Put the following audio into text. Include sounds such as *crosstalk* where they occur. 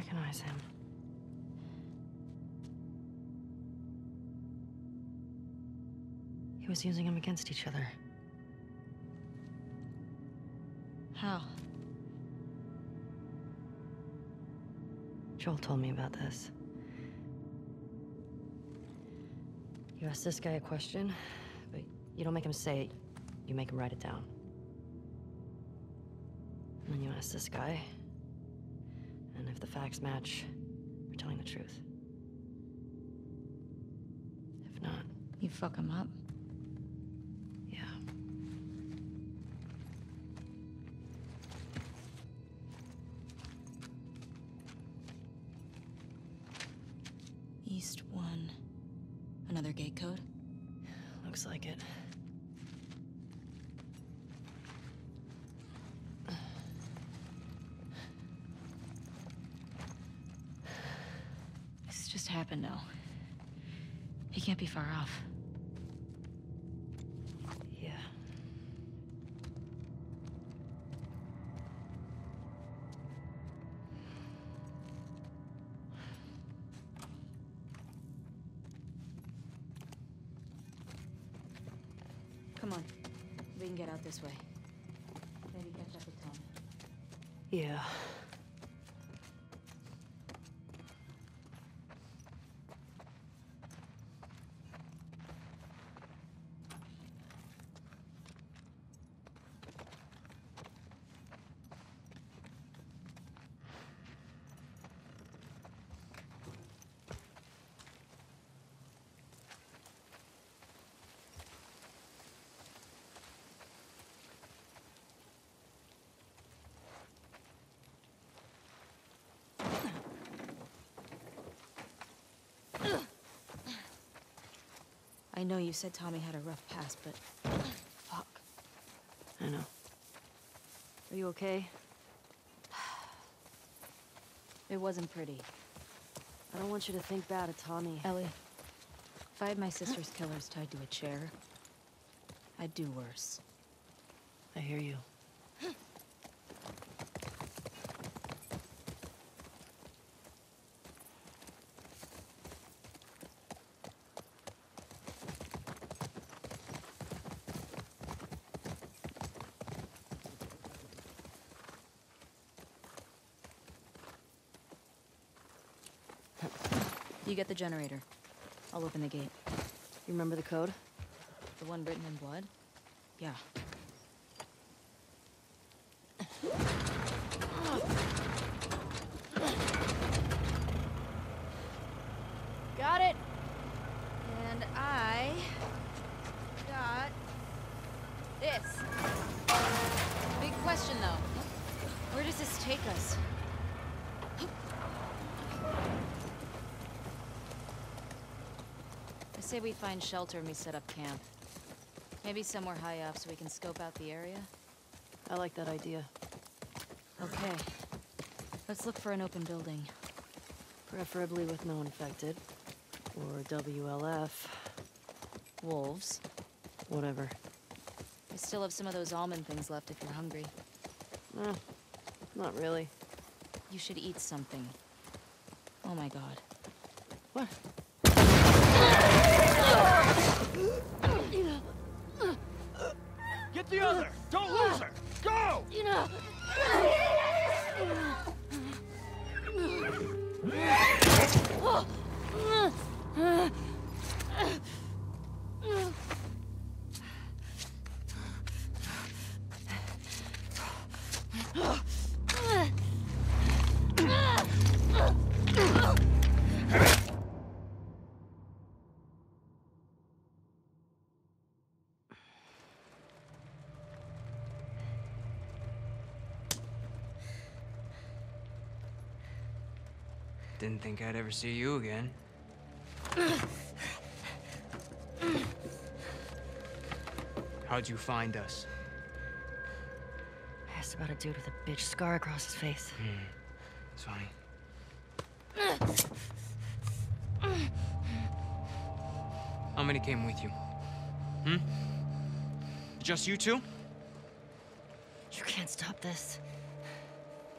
recognize him. He was using them against each other. How? Joel told me about this. You ask this guy a question, but you don't make him say it, you make him write it down. And then you ask this guy, and if the facts match, you're telling the truth. If not, You fuck him up? yeah. East 1. Another gate code? Looks like it. Happened now. He can't be far off. Yeah. Come on. We can get out this way. Maybe catch up with Tom. Yeah. You said Tommy had a rough past, but... Fuck. I know. Are you okay? It wasn't pretty. I don't want you to think bad of Tommy. Ellie, if I had my sister's killers tied to a chair, I'd do worse. I hear you. *laughs* You get the generator. I'll open the gate. You remember the code? The one written in blood? Yeah. Got it. And I got this. Big question though. Where does this take us? Say we find shelter and we set up camp. Maybe somewhere high up so we can scope out the area. I like that idea. Okay. Let's look for an open building. Preferably with no infected. Or WLF. Wolves. Whatever. I still have some of those almond things left if you're hungry. Eh, not really. You should eat something. Oh my god. What? Get the other! Don't lose her! Go! Didn't think I'd ever see you again. How'd you find us? I asked about a dude with a bitch scar across his face. It's funny. How many came with you? Hmm? Just you two? You can't stop this.